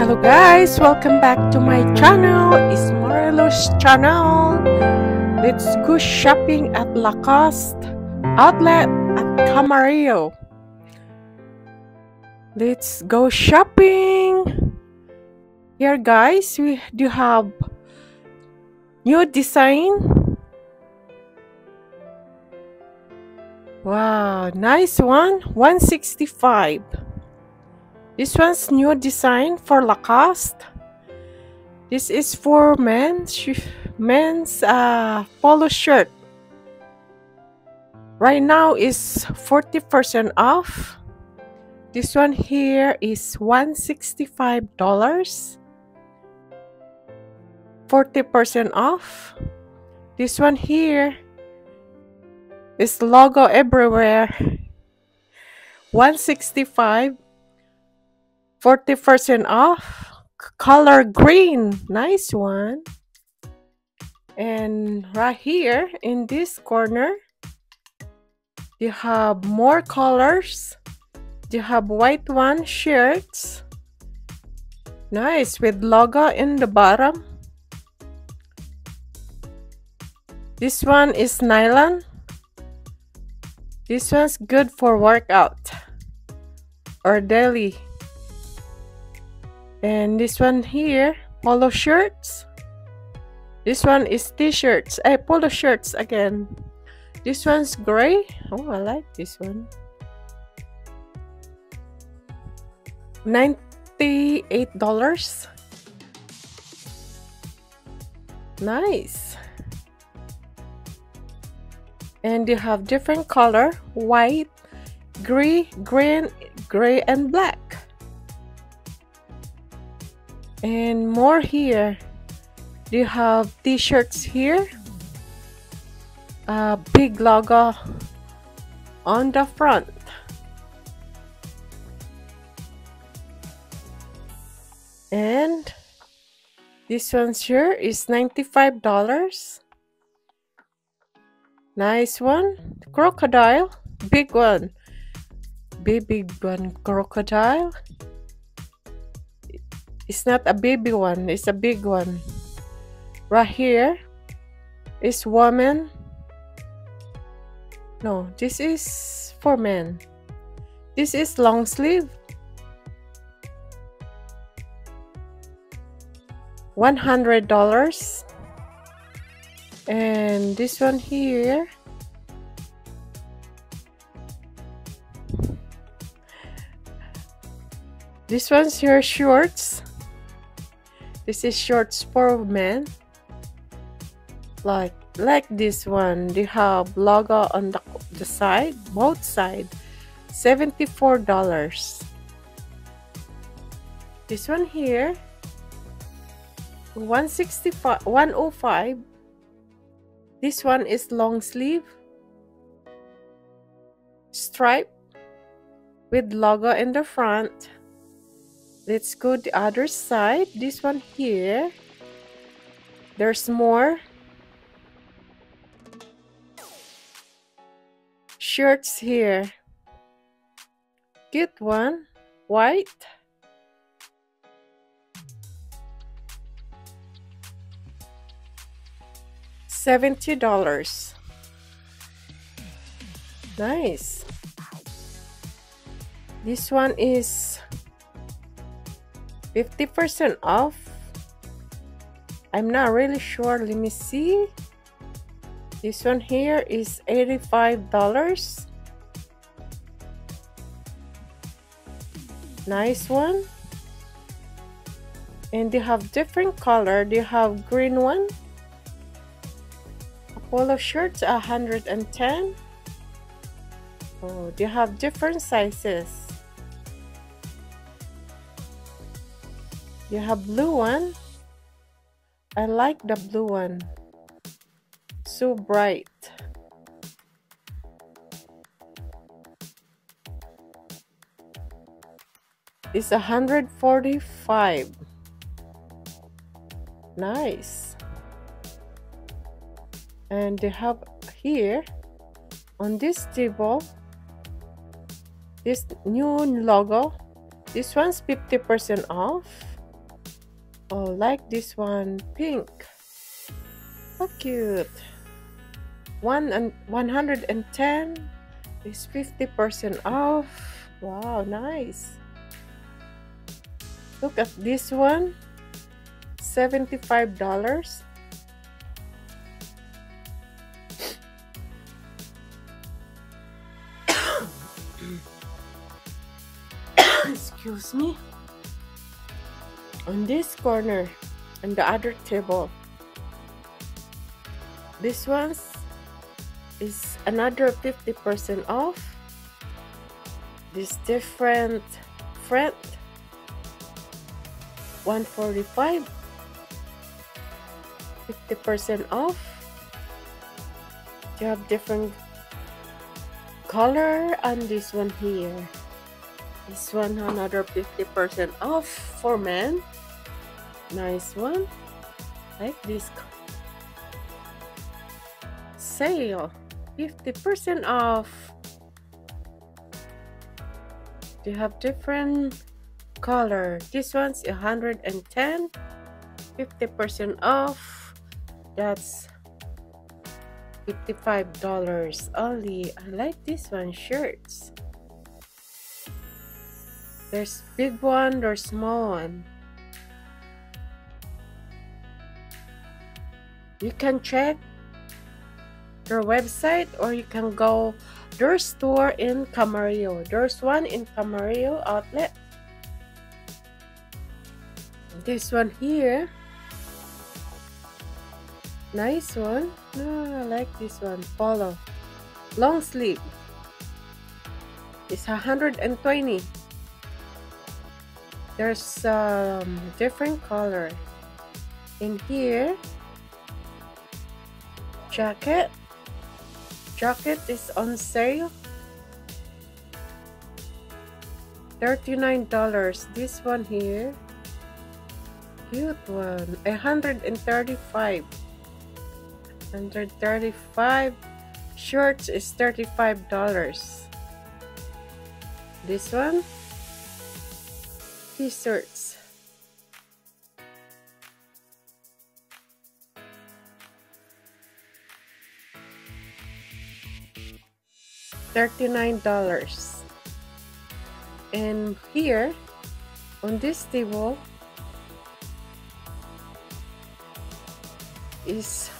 Hello guys, welcome back to my channel. It's Marylou's channel. Let's go shopping at Lacoste outlet at Camarillo. Let's go shopping. Here guys, we do have new design. Wow, nice one. 165. This one's new design for Lacoste. This is for men's men's uh, polo shirt. Right now is 40% off. This one here is $165. 40% off. This one here is logo everywhere. 165 40% off. Color green. Nice one. And right here in this corner, you have more colors. You have white one shirts. Nice with logo in the bottom. This one is nylon. This one's good for workout or daily. And this one here, polo shirts. This one is t-shirts. Eh, polo shirts again. This one's gray. Oh, I like this one. $98. Nice. And you have different color, white, gray, green, gray, and black and more here. Do you have t-shirts here? A big logo on the front. And this one here is $95 nice one. Crocodile. Big one. Big big one crocodile it's not a baby one, it's a big one. Right here is woman. No, this is for men. This is long sleeve. $100 and this one here this one's your shorts this is short for men. Like like this one. They have logo on the, the side, both side. $74. This one here 165 105 this one is long sleeve stripe with logo in the front let's go the other side. This one here. There's more. Shirts here. Get one. White. Seventy dollars. Nice. This one is 50% off. I'm not really sure. Let me see. This one here is $85 nice one. And they have different color. They have green one polo shirts 110 oh they have different sizes You have blue one. I like the blue one. So bright. It's 145. Nice. And they have here on this table this new logo. This one's 50% off Oh, like this one, pink. How cute. One and 110 is 50% off. Wow, nice. Look at this one. $75. Excuse me. On this corner, on the other table, this one is another 50% off. This different front 145 50% off. You have different color and this one here. This one another 50% off for men. Nice one. Like this sale. 50% off. You have different color. This one's 110. 50% off. That's $55 only. I like this one, shirts. There's big one, there's small one. You can check their website or you can go their store in Camarillo. There's one in Camarillo outlet. This one here. Nice one. Oh, I like this one. Polo. Long sleeve. It's 120. There's um different color. In here, jacket. Jacket is on sale. $39 this one here. Cute one. 135 135 shorts is $35 this one. T-shirts $39 and here on this table is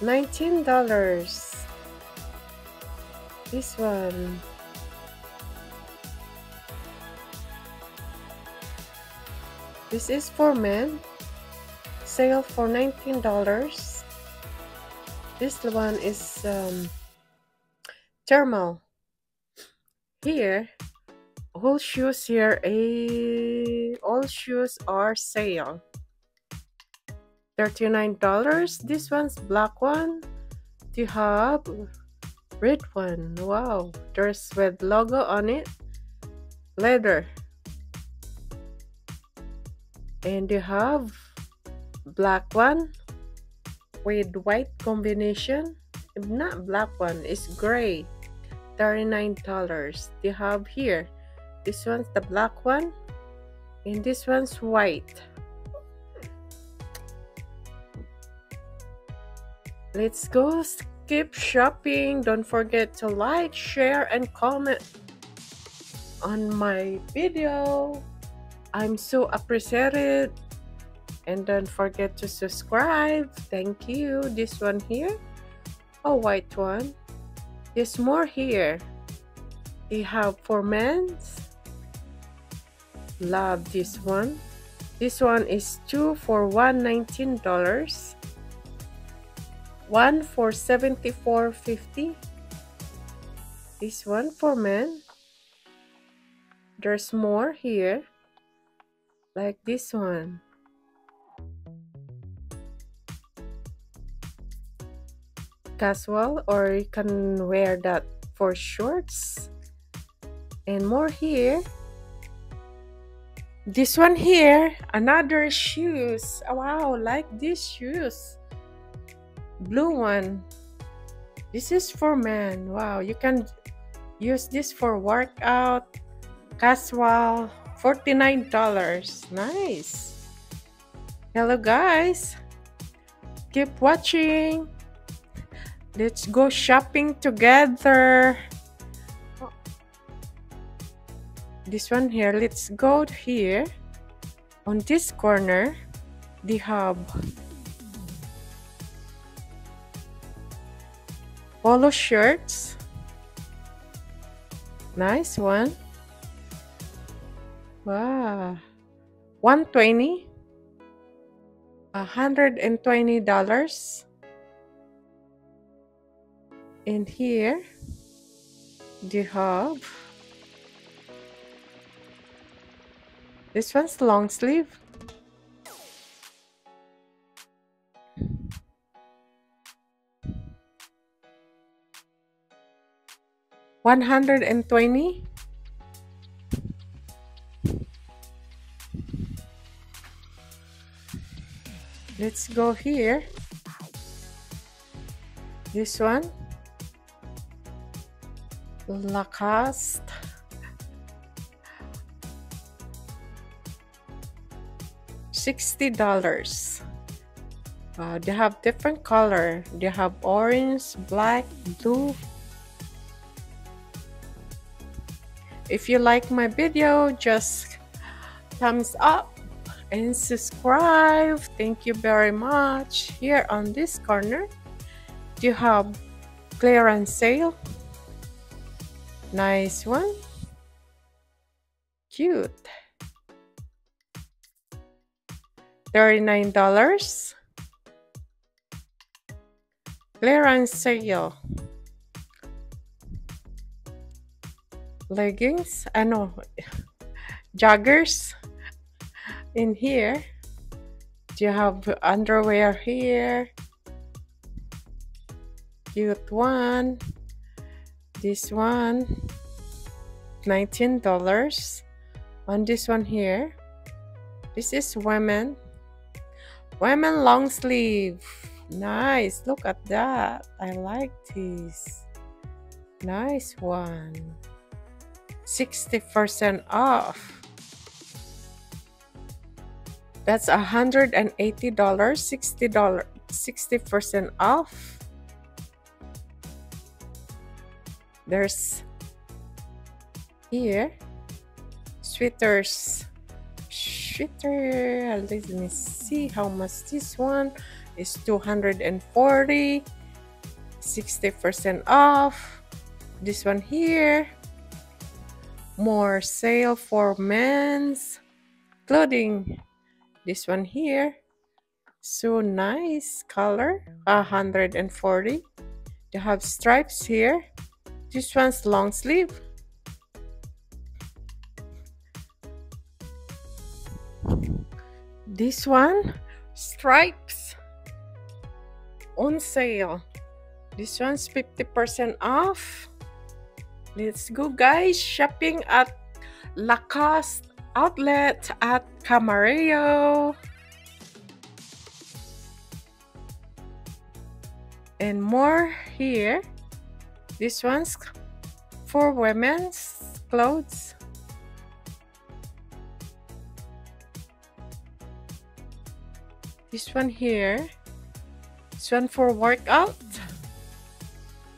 $19 this one. This is for men. Sale for $19 this one is um, thermal here all shoes here a all shoes are sale. $39 this one's black one. You have red one wow there's red logo on it. Leather. And you have black one with white combination. Not black one it's gray $39 they have here this one's the black one and this one's white. Let's go skip shopping. Don't forget to like share and comment on my video. I'm so appreciated. And don't forget to subscribe. Thank you. This one here a white one there's more here. They have for men's. Love this one. This one is two for one nineteen dollars. One for seventy four fifty. This one for men. There's more here. Like this one. Casual or you can wear that for shorts. And more here. This one here another shoes. Oh, wow like these shoes. Blue one. This is for men. Wow you can use this for workout casual $49 nice. Hello guys. Keep watching. Let's go shopping together. This one here, let's go here. On this corner, the hub. Polo shirts. Nice one. Wow. 120 $120 and here. The hub. This one's long sleeve. One hundred and twenty. Let's go here. This one Lacoste. Sixty dollars. Uh, they have different color. They have orange black blue. If you like my video just thumbs up and subscribe. Thank you very much. Here on this corner you have clearance sale nice one. Cute. $39 clearance sale leggings. Ah, know joggers in here. Do you have underwear here? Cute one this one $19 on this one here this is women. Women long sleeve. Nice look at that. I like this. Nice one. 60% off. That's a hundred and eighty dollars, sixty dollar, sixty percent off. There's here sweaters, sweater. Let me see how much this one is. 240 60 percent off. This one here. More sale for men's clothing this one here so nice color 140 they have stripes here this one's long sleeve this one stripes on sale this one's 50% off let's go guys shopping at Lacoste outlet at Camarillo. And more here. This one's for women's clothes. This one here. This one for workout.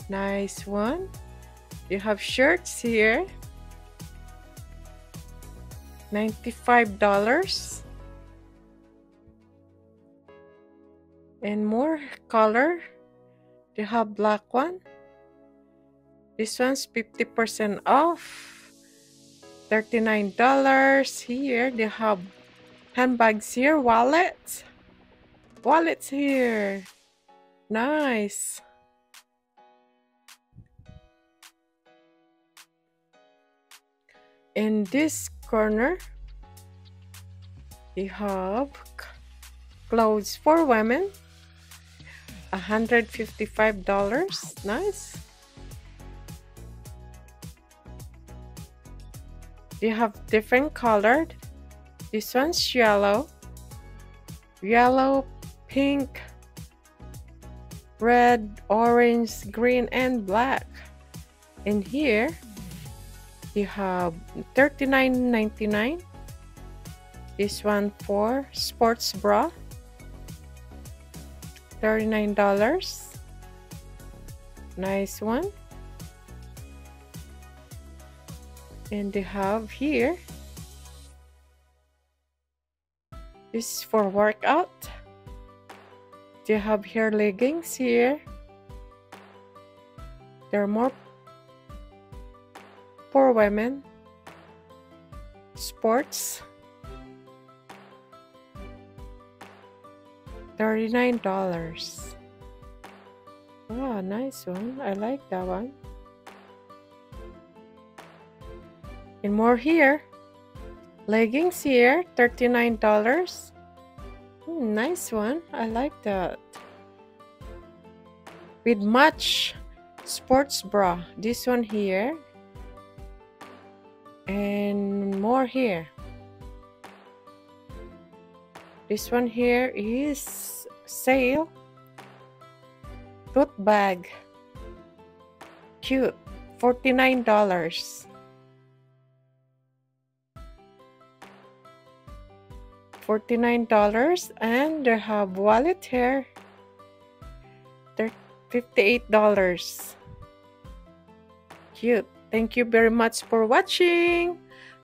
Nice one. You have shirts here. $95 and more color they have black one this one's 50% off. $39 here. They have handbags here wallets. Wallets here. Nice. In this corner you have clothes for women. $155 nice you have different colored. This one's yellow. Yellow pink red orange green and black. In here you have 39.99 this one for sports bra. $39. Nice one. And they have here. This is for workout. They have here leggings here. There are more for women. Sports. $39. Oh, nice one. I like that one. And more here. Leggings here, $39. Mm, nice one. I like that. With much sports bra. This one here. And more here. This one here is sale. Tote bag. Cute. $49. $49 and they have wallet here. They're $58. Cute. Thank you very much for watching.